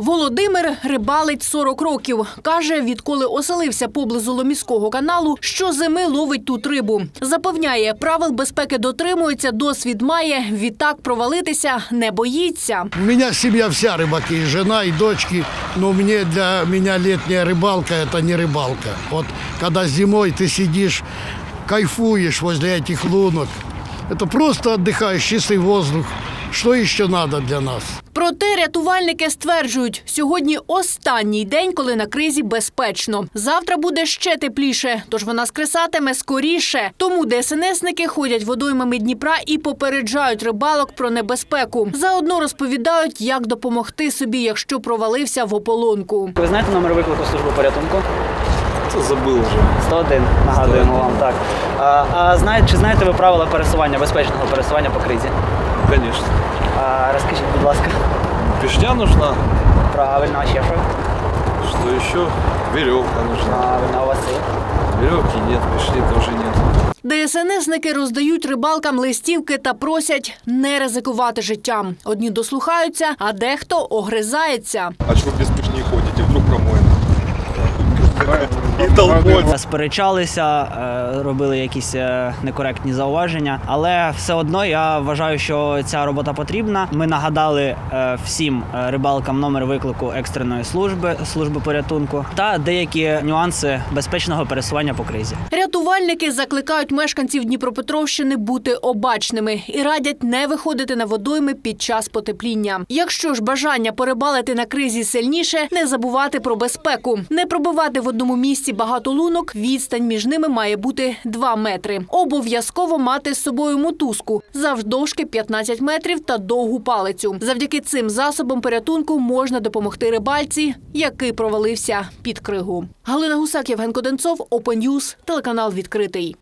Володимир рибалить 40 років. Каже, відколи оселився поблизу Ломіського каналу, що зими ловить тут рибу. Запевняє, правил безпеки дотримується, досвід має. Відтак провалитися не боїться. У меня семья вся рыбаки, и жена, и дочки. Но мне для меня летняя рыбалка – это не рыбалка. Вот когда зимой ты сидишь, кайфуешь возле этих лунок. Это просто отдыхаешь, чистый воздух. Что еще надо для нас? Проте рятувальники стверджують, сьогодні останній день, коли на кризі безпечно. Завтра буде ще тепліше, тож вона скресатиме скоріше. Тому ДСНСники ходять водоймами Дніпра і попереджають рибалок про небезпеку. Заодно розповідають, як допомогти собі, якщо провалився в ополонку. Ви знаєте номер виклику служби порятунку? Це забив вже. 101, нагадуємо вам так. А, а знаєте, чи знаєте ви правила пересування, безпечного пересування по кризі? Конечно. А, розкажіть, будь ласка, Пешня нужна. правильно, а ще що? Что еще? Веревка нужна. Правильно, у вас є. Веревки нет, пешли тоже нет. ДСНСники роздають рибалкам листівки та просять не ризикувати життям. Одні дослухаються, а дехто огризається. А что без пышни ходите? Вдруг промоем? И толпой. Сперечалися, е, робили якісь е, некоректні зауваження, але все одно я вважаю, що ця робота потрібна. Ми нагадали е, всім рибалкам номер виклику екстреної служби служби порятунку та деякі нюанси безпечного пересування по кризі. Рятувальники закликають мешканців Дніпропетровщини бути обачними і радять не виходити на водойми під час потепління. Якщо ж бажання порибалити на кризі сильніше, не забувати про безпеку, не пробивати в одному місці багато лунок. Відстань між ними має бути 2 метри. Обов'язково мати з собою мотузку завдовжки 15 метрів та довгу палицю. Завдяки цим засобам порятунку можна допомогти рибальці, який провалився під кригу. Галина Гусак, Євген Коденцов, Open News, телеканал відкритий.